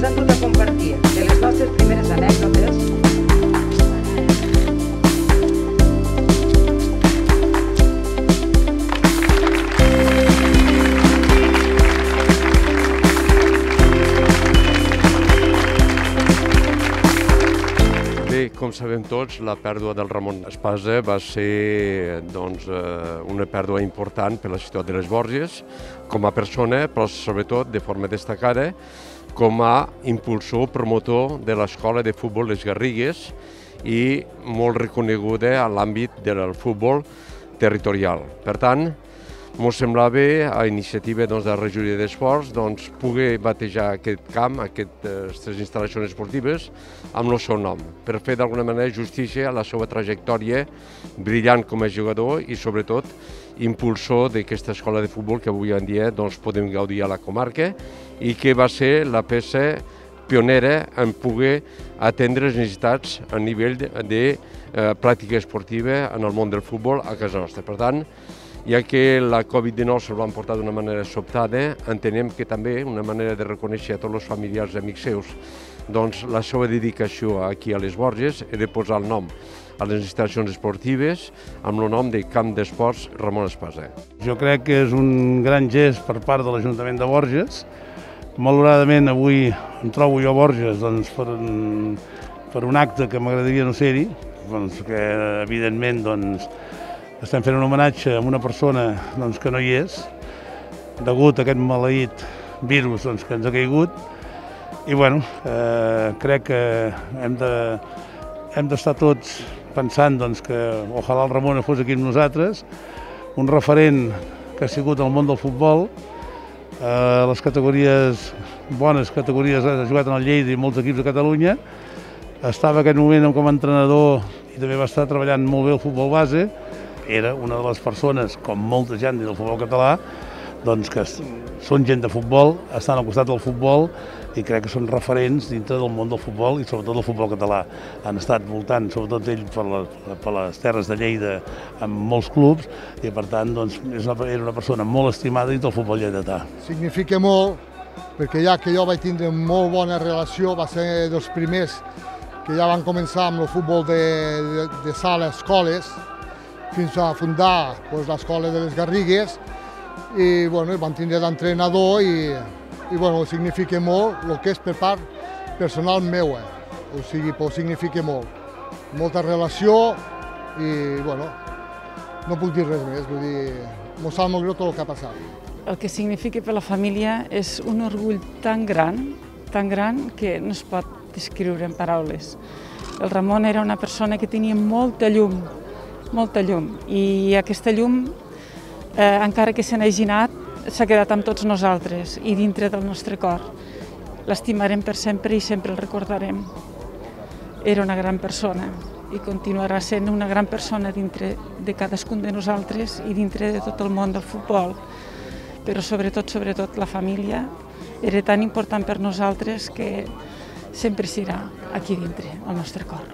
Santa la compartía. Bé, com sabem tots, la pèrdua del Ramon Espasa va ser doncs, eh, una pèrdua important per la ciutat de les Borges, com a persona, però sobretot de forma destacada com a impulsor, promotor de l'escola de futbol Les Garrigues i molt reconeguda a l'àmbit del futbol territorial. Per tant, Ens semblava, a iniciativa doncs, de la regidoria d'esports, doncs, poder batejar aquest camp, aquestes instal·lacions esportives, amb el seu nom, per fer d'alguna manera justícia a la seva trajectòria brillant com a jugador i sobretot impulsor d'aquesta escola de futbol que avui en dia doncs, podem gaudir a la comarca i que va ser la peça pionera en poder atendre les necessitats a nivell de, de eh, pràctica esportiva en el món del futbol a casa nostra. Per tant, ja que la Covid-19 se'l van portar d'una manera sobtada, entenem que també una manera de reconèixer a tots els familiars i amics seus doncs, la seva dedicació aquí a les Borges de posar el nom a les instal·lacions esportives amb el nom de Camp d'Esports Ramon Espasa. Jo crec que és un gran gest per part de l'Ajuntament de Borges. Malauradament avui em trobo jo a Borges doncs, per, un, per un acte que m'agradaria no ser-hi, doncs, que evidentment doncs, estem fent un homenatge a una persona doncs, que no hi és, degut a aquest maleït virus doncs, que ens ha caigut. I bueno, eh, crec que hem de hem d'estar tots pensant doncs, que ojalà el Ramon fos aquí amb nosaltres, un referent que ha sigut al món del futbol, eh, les categories, bones categories, ha jugat en el Lleida i molts equips de Catalunya, estava en aquest moment com a entrenador i també va estar treballant molt bé el futbol base, era una de les persones, com molta gent del futbol català, doncs que són gent de futbol, estan al costat del futbol i crec que són referents dintre del món del futbol i sobretot del futbol català. Han estat voltant, sobretot ell, per, la, per les terres de Lleida amb molts clubs i per tant doncs, és una, era una persona molt estimada dintre del futbol lleidatà. Significa molt perquè ja que jo vaig tindre molt bona relació, va ser dels primers que ja van començar amb el futbol de, de, de sala, escoles, fins a fundar pues, l'escola de les Garrigues i bueno, van tindre d'entrenador i, i bueno, significa molt el que és per part personal meu, eh? o sigui, pues, significa molt. Molta relació i bueno, no puc dir res més, vull dir, m'ho sap molt greu tot el que ha passat. El que significa per la família és un orgull tan gran, tan gran que no es pot descriure en paraules. El Ramon era una persona que tenia molta llum, molta llum. I aquesta llum, eh, encara que se n'hagi anat, s'ha quedat amb tots nosaltres i dintre del nostre cor. L'estimarem per sempre i sempre el recordarem. Era una gran persona i continuarà sent una gran persona dintre de cadascun de nosaltres i dintre de tot el món del futbol. Però sobretot, sobretot, la família era tan important per nosaltres que sempre serà aquí dintre, al nostre cor.